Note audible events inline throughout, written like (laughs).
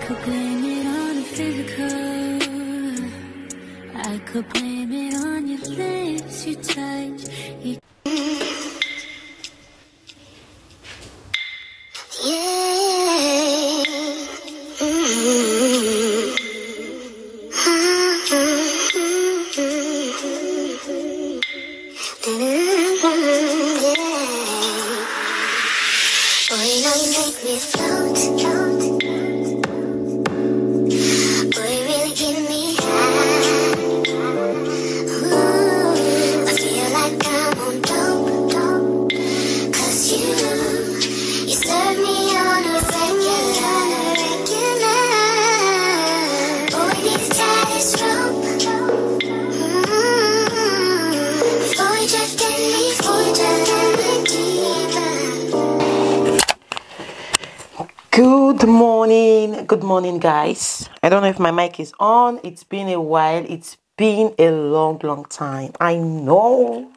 could blame it on the physical. I could blame morning, guys. I don't know if my mic is on. It's been a while, it's been a long, long time. I know.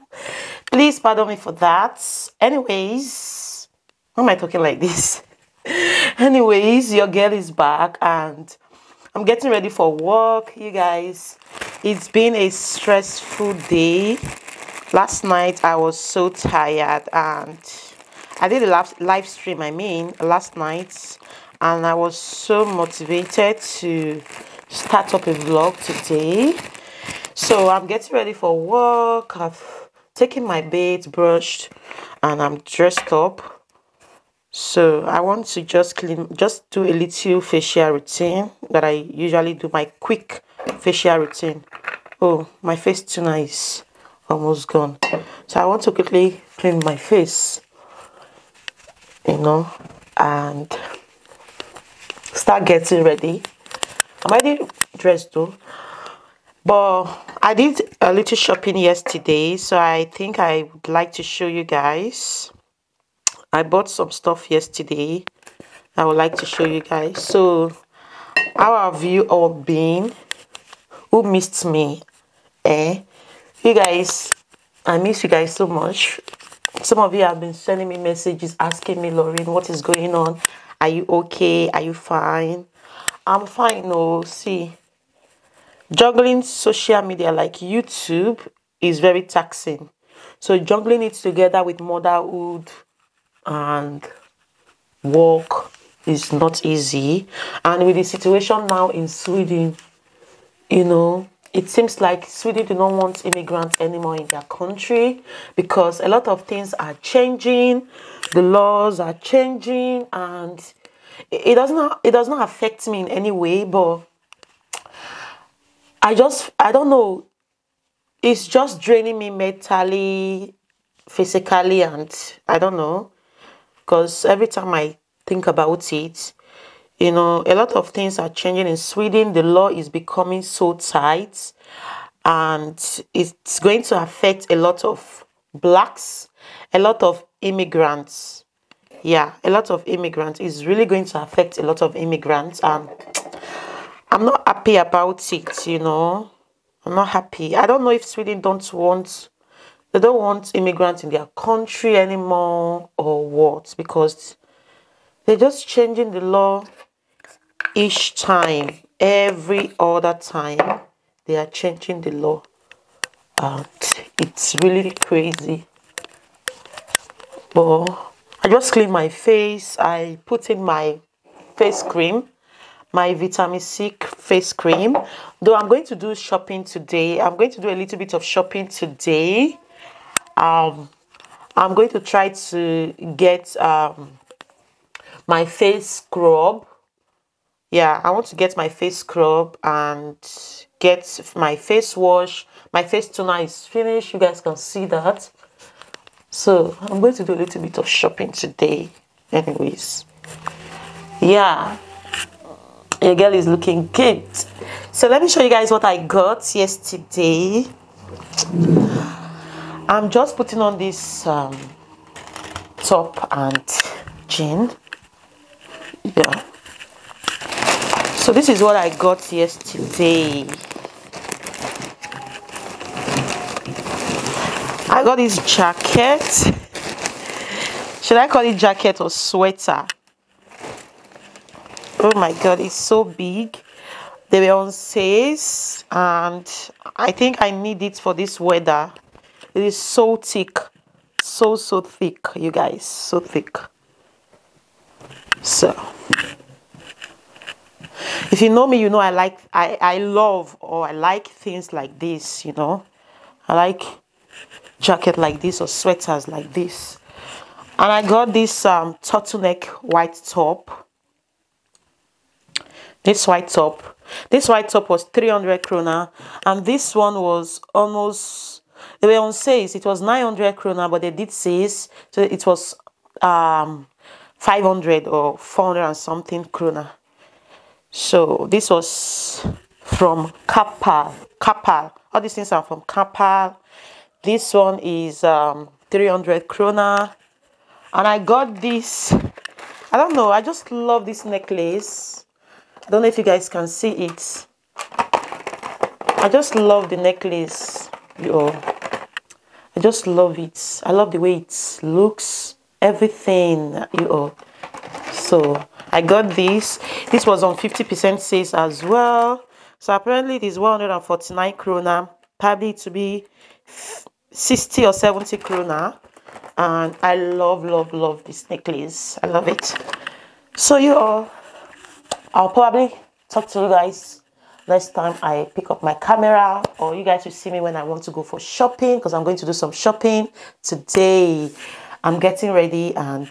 Please pardon me for that. Anyways, why am I talking like this? (laughs) Anyways, your girl is back and I'm getting ready for work, you guys. It's been a stressful day. Last night I was so tired and I did a live, stream, I mean, last night, and I was so motivated to start up a vlog today. So I'm getting ready for work. I've taken my bath, brushed, and I'm dressed up. So I want to just clean, just do a little facial routine that I usually do, my quick facial routine. Oh, my face tonight is almost gone. So I want to quickly clean my face you know, and start getting ready. I'm already dressed though, but I did a little shopping yesterday, so I think I would like to show you guys. I bought some stuff yesterday. I would like to show you guys. So, how have you all been? Who missed me? Eh? You guys, I miss you guys so much. Some of you have been sending me messages asking me, Laureen, what is going on? Are you okay? Are you fine? I'm fine. No, see, juggling social media like YouTube is very taxing. So juggling it together with motherhood and work is not easy. And with the situation now in Sweden, you know, it seems like Sweden do not want immigrants anymore in their country because a lot of things are changing, the laws are changing, and it does not it does not affect me in any way. But I just I don't know. It's just draining me mentally, physically, and I don't know because every time I think about it, you know, a lot of things are changing in Sweden. The law is becoming so tight and it's going to affect a lot of blacks, a lot of immigrants. Yeah, a lot of immigrants is really going to affect a lot of immigrants and I'm not happy about it, you know. I'm not happy. I don't know if Sweden don't want they don't want immigrants in their country anymore or what because they're just changing the law each time every other time they are changing the law. And it's really crazy. But i just clean my face. I put in my face cream my vitamin c face cream. Though i'm going to do shopping today i'm going to do a little bit of shopping today. Um i'm going to try to get um my face scrub yeah i want to get my face scrub and get my face wash. My face toner is finished. You guys can see that. So i'm going to do a little bit of shopping today. Anyways. Yeah. Your girl is looking good so let me show you guys what i got yesterday. I'm just putting on this um, top and jean. Yeah so this is what i got yesterday i got this jacket should I call it jacket or sweater? Oh my god, it's so big. They were on sales and I think I need it for this weather. It is so thick. So so thick, you guys. So thick. So if you know me, you know I like I, I love or I like things like this, you know. I like jacket like this or sweaters like this. And I got this um, turtleneck white top. This white top. This white top was 300 krona. And this one was almost they were on sales. It was 900 krona but they did sales. So it was um 500 or 400 and something krona so this was from KappAhl KappAhl all these things are from KappAhl this one is um 300 krona. And I got this. I don't know. I just love this necklace. I don't know if you guys can see it. I just love the necklace yo. I just love it. I love the way it looks everything you know so I got this. This was on 50% sales as well. So apparently it is 149 krona probably to be 60 or 70 krona. And I love love love this necklace. I love it. So you all I'll probably talk to you guys next time I pick up my camera or you guys will see me when I want to go for shopping because I'm going to do some shopping today. I'm getting ready and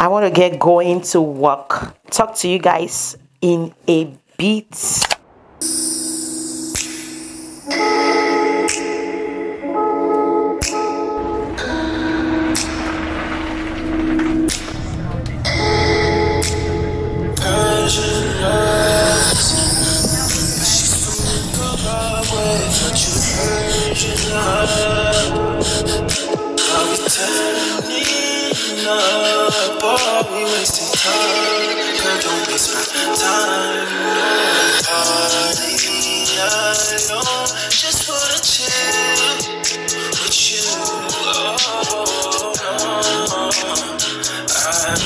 I want to get going to work. Talk to you guys in a bit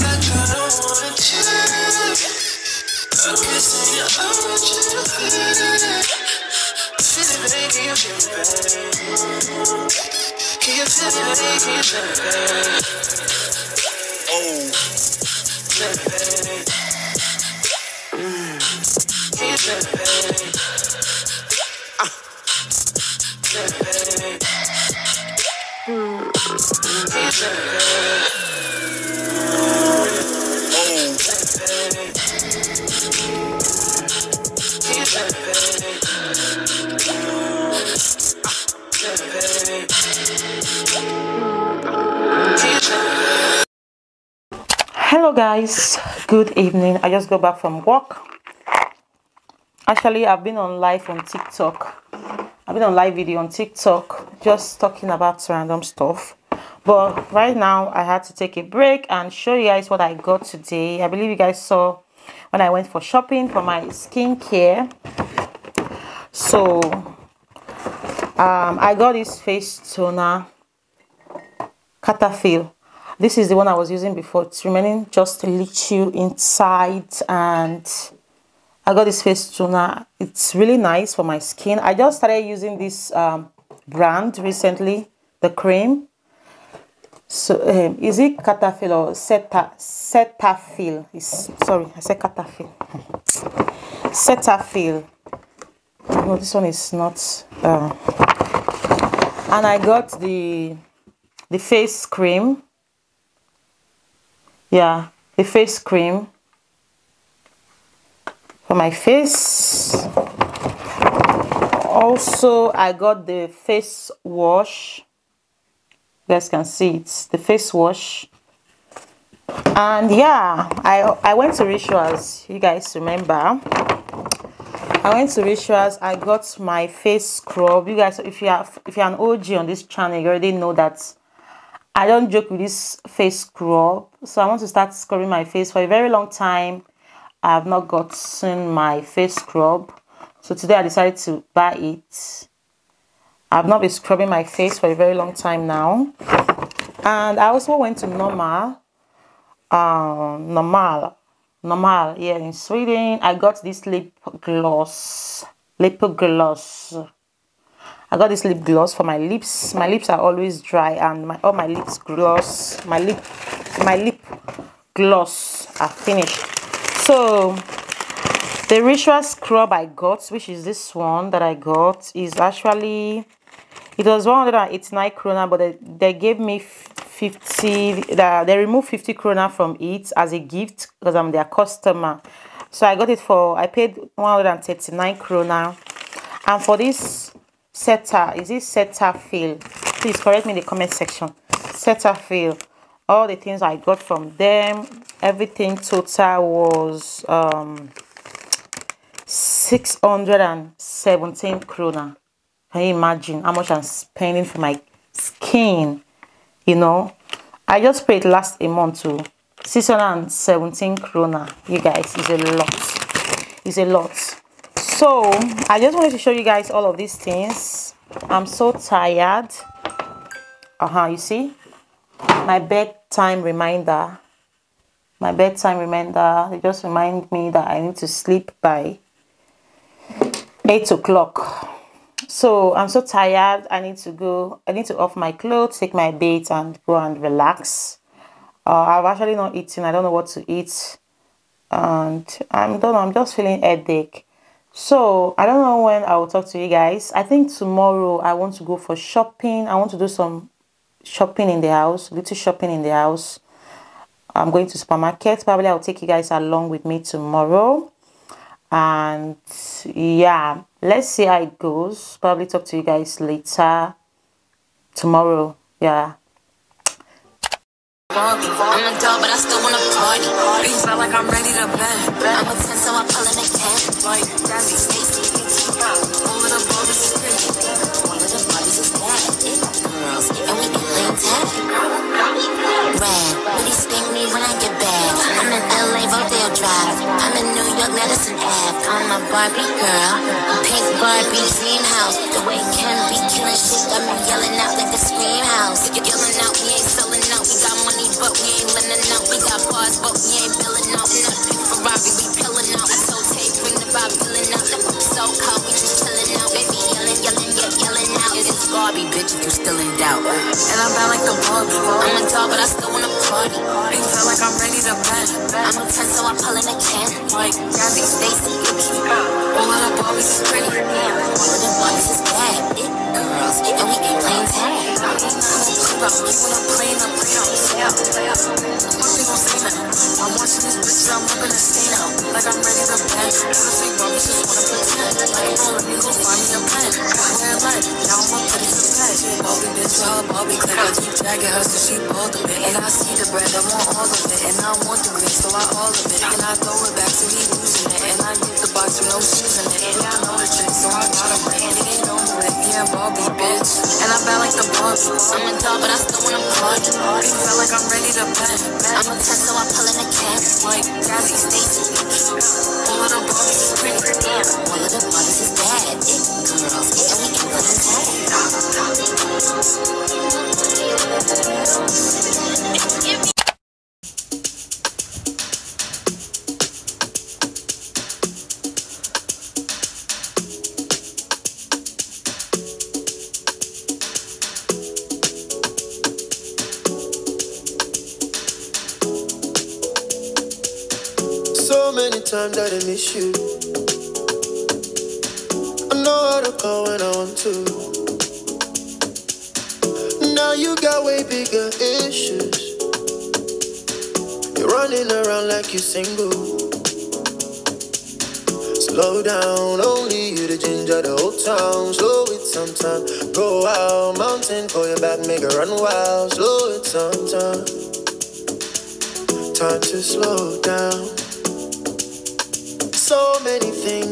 so we have like a discount because it's Uh-huh, okay. a breakfast menu. Yeah, that's great. Hello guys, good evening. I just got back from work. Actually, I've been on live on TikTok. I've been on live video on TikTok just talking about random stuff. But right now, I had to take a break and show you guys what I got today. I believe you guys saw when I went for shopping for my skincare. So, um, I got this face toner, Cetaphil. This is the one I was using before. It's remaining just a little inside and I got this face toner. It's really nice for my skin. I just started using this um, brand recently, the cream. So um, is it Cetaphil or Ceta Cetaphil? Is sorry, I said Cetaphil. (laughs) Cetaphil. No, this one is not. Uh, and I got the the face cream. Yeah, the face cream for my face. Also, I got the face wash You guys can see it's the face wash. And yeah, I I went to rituals. You guys remember? I went to rituals. I got my face scrub. You guys, if you have if you're an OG on this channel, you already know that I don't joke with this face scrub. So I want to start scrubbing my face for a very long time. I have not gotten my face scrub. So today I decided to buy it. I've not been scrubbing my face for a very long time now. And I also went to Normal. Um, Normal. Normal, yeah, in Sweden. I got this lip gloss. Lip gloss. I got this lip gloss for my lips. My lips are always dry and my all my lips gloss, my lip my lip gloss are finished. So the ritual scrub I got, which is this one that I got, is actually it was 189 krona but they, they gave me 50 they removed 50 krona from it as a gift because i'm their customer so i got it for i paid 139 krona and for this setter is this Cetaphil please correct me in the comment section Cetaphil all the things i got from them everything total was um 617 krona can you imagine how much I'm spending for my skin? You know, I just paid last a month to 617 krona. You guys, it's a lot. It's a lot. So, I just wanted to show you guys all of these things. I'm so tired. Uh-huh, you see? My bedtime reminder. My bedtime reminder. They just remind me that I need to sleep by 8 o'clock so i'm so tired i need to go i need to off my clothes take my bath and go and relax uh, i've actually not eaten i don't know what to eat and i'm done i'm just feeling headache so i don't know when i will talk to you guys. I think tomorrow i want to go for shopping. I want to do some shopping in the house little shopping in the house. I'm going to supermarket. Probably i'll take you guys along with me tomorrow. And yeah let's see how it goes. Probably talk to you guys later tomorrow. Yeah I'm a dog, but I still wanna party. Beats felt like I'm ready to bend. I'm a 10, so I pull in a 10. Like, Jazzy, Stacy, All of the bodies is pretty. All of the bodies is bad. Girls, and we can lay tag. Red, really sting me when I get back. I'm in LA, Rodeo Drive. I'm in New York, Madison Ave. I'm a Barbie girl. Pink Barbie dream house. The way Ken be killing shit got me yelling out like a scream house. You Yelling out, we ain't selling but we ain't lending out. We got bars, but we ain't billing out. In that Ferrari, we pillin' out. So tape, bring the vibe, pillin' out. So cold, we just chillin' out. Baby yelling, yelling, yeah, yelling out. It's Barbie, bitch, if you still in doubt. And I'm bad like the Barbie. I'm a dog, but I still wanna party. Ain't feel like I'm ready to bend. I'm a 10, so I pull in a can. Like Gabby, Stacy, Icky. All of the Barbies is pretty. All of the Barbies is bad. It girls, and we ain't playing tag. Me when I'm playing, I'm nothing. I'm watching this bitch, I'm rubbing the stain out. Like I'm ready to bend. The Barbies just wanna pretend. I'm you gon' find me a pen. Where life, now I'm up pretty to bed. Barbie bitch her Barbie clip. I keep dragging her she bold of it. And I see the bread, I want all of it. And I want the green, so I all of it. And I throw it back so he losing it. And I get the box with no shoes in it. And I know the trick, so I got him Yeah, Barbie bitch. And I'm bad like the Barbie. I'm a dog, but I still wanna party. He felt like I'm ready to bend. I'm a 10, so I pull in a can. Like Gabby, Stacy. All of the Barbies is pretty. damn. All of the Barbies is bad. It girls, and we ain't playing tag. So many times I miss you. I know how to call when I want to. Now you got way bigger issues. You're running around like you're single. Slow down, only you the ginger the whole town. Slow it sometime. Go out, mountain, pull your back, make it run wild. Slow it sometime. Time to slow down. Many things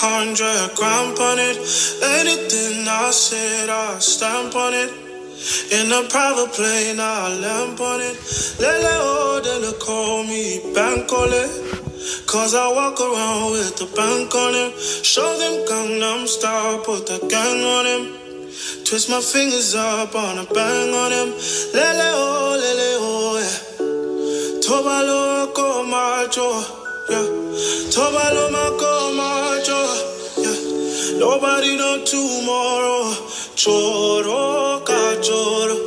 hundred grand on it. Anything I said, I stamp on it. In a private plane, I lamp on it. Lele oh, they call me bank on it. Cause I walk around with the bank on him. Show them Gangnam style, put the gang on him. Twist my fingers up on a bang on him. Lele oh, lele oh, yeah. Tobalo ko macho, yeah. Tobalo mako macho, yeah. Nobody know tomorrow. Choro ka choro.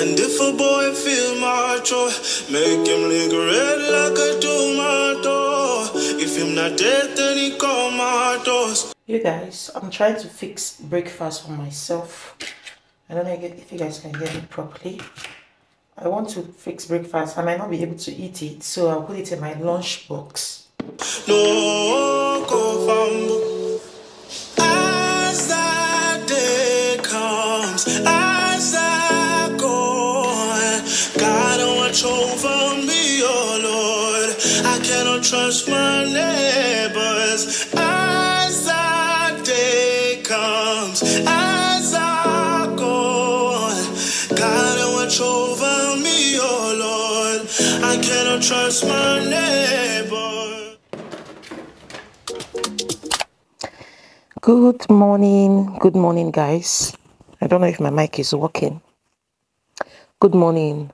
And if a boy feel macho, make him lick red like a tomato. If him not dead, then he tomatoes. You guys, I'm trying to fix breakfast for myself. I don't know if you guys can hear it properly. I want to fix breakfast. I might not be able to eat it, so I'll put it in my lunch box. No trust my neighbor. Good morning, good morning, guys. I don't know if my mic is working. Good morning.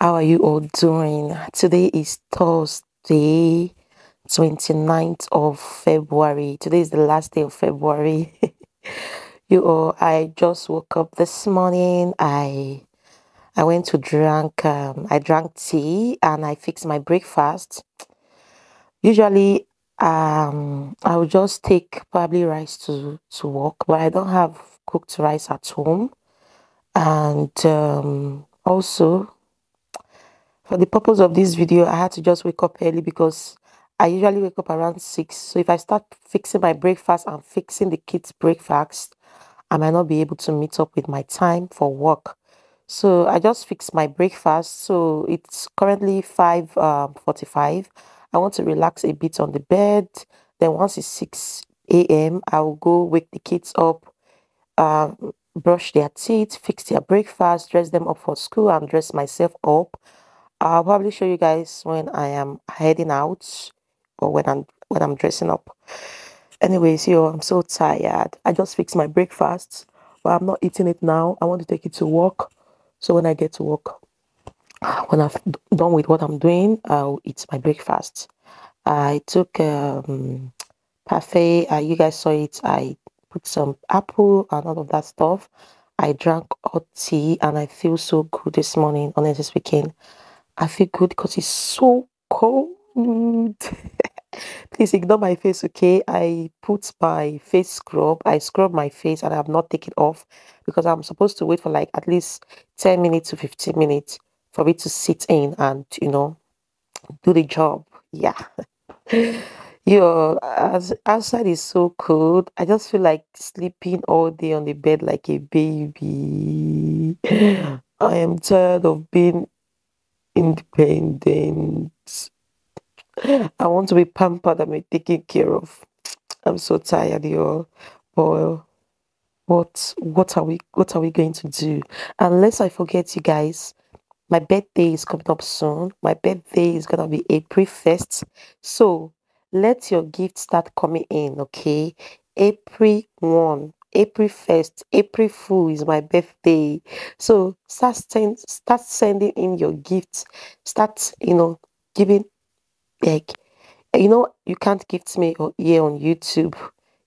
How are you all doing? Today is Thursday, 29th of February. Today is the last day of February. (laughs) you all, I just woke up this morning. I I went to drink um, I drank tea and I fixed my breakfast. Usually um I would just take probably rice to to work, but I don't have cooked rice at home. And um also for the purpose of this video, I had to just wake up early because I usually wake up around 6. So if I start fixing my breakfast and fixing the kids' breakfast, I might not be able to meet up with my time for work. So I just fixed my breakfast. So it's currently 5 um, 45. I want to relax a bit on the bed. Then once it's 6 a.m., I will go wake the kids up, um, brush their teeth, fix their breakfast, dress them up for school, and dress myself up. I'll probably show you guys when I am heading out or when I'm when I'm dressing up. Anyways, yo, I'm so tired. I just fixed my breakfast, but I'm not eating it now. I want to take it to work. So when I get to work, when I've done with what I'm doing, I'll eat my breakfast. I took um parfait. Uh, you guys saw it. I put some apple and all of that stuff. I drank hot tea and I feel so good this morning. Honestly speaking, I feel good because it's so cold. (laughs) Please ignore my face, okay? I put my face scrub. I scrub my face and I have not taken off because I'm supposed to wait for like at least 10 minutes to 15 minutes for it to sit in and, you know, do the job. Yeah. (laughs) Yo, as outside is so cold. I just feel like sleeping all day on the bed like a baby. (gasps) I am tired of being independent. I want to be pampered and be taken care of. I'm so tired, y'all. But what what are we what are we going to do? Unless I forget you guys, my birthday is coming up soon. My birthday is gonna be April 1st. So let your gifts start coming in, okay? April 1, April 1st, April Fool is my birthday. So start send, start sending in your gifts. Start, you know, giving like you know you can't gift me here on youtube.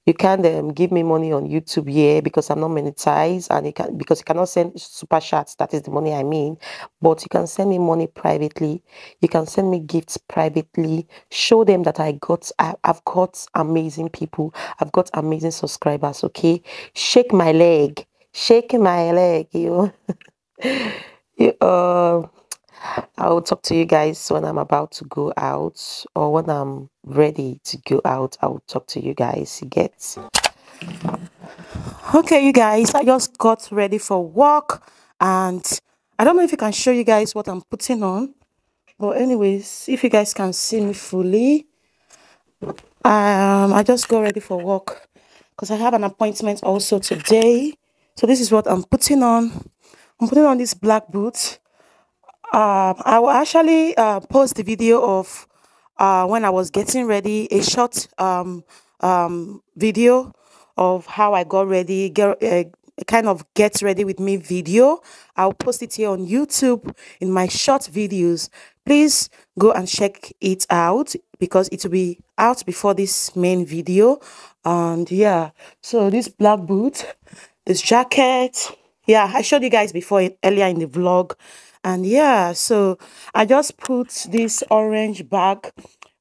You can't um, give me money on youtube here because i'm not monetized and you can because you cannot send super chats that is the money i mean but you can send me money privately. You can send me gifts privately. Show them that i got I, i've got amazing people. I've got amazing subscribers okay? Shake my leg. Shake my leg you (laughs) you uh I will talk to you guys when I'm about to go out or when I'm ready to go out. I will talk to you guys. You get okay, you guys. I just got ready for work and I don't know if you can show you guys what I'm putting on. But anyways, if you guys can see me fully, um, I just got ready for work because I have an appointment also today. So this is what I'm putting on. I'm putting on this black boots um, I will actually uh, post the video of uh, when I was getting ready, a short um, um, video of how I got ready, get, uh, kind of get ready with me video. I'll post it here on YouTube in my short videos. Please go and check it out because it will be out before this main video. And yeah, so this black boot, this jacket, yeah, I showed you guys before earlier in the vlog. And yeah, so I just put this orange bag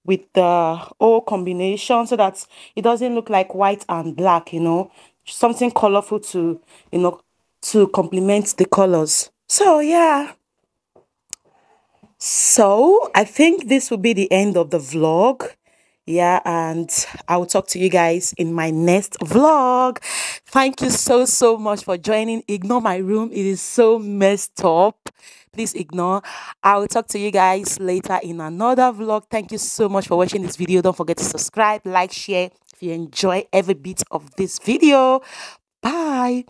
with the whole combination so that it doesn't look like white and black, you know, something colorful to, you know, to complement the colors. So yeah, so I think this will be the end of the vlog. Yeah, and I will talk to you guys in my next vlog. Thank you so so much for joining. Ignore my room, it is so messed up. Please ignore. I will talk to you guys later in another vlog. Thank you so much for watching this video. Don't forget to subscribe, like, share if you enjoy every bit of this video. Bye.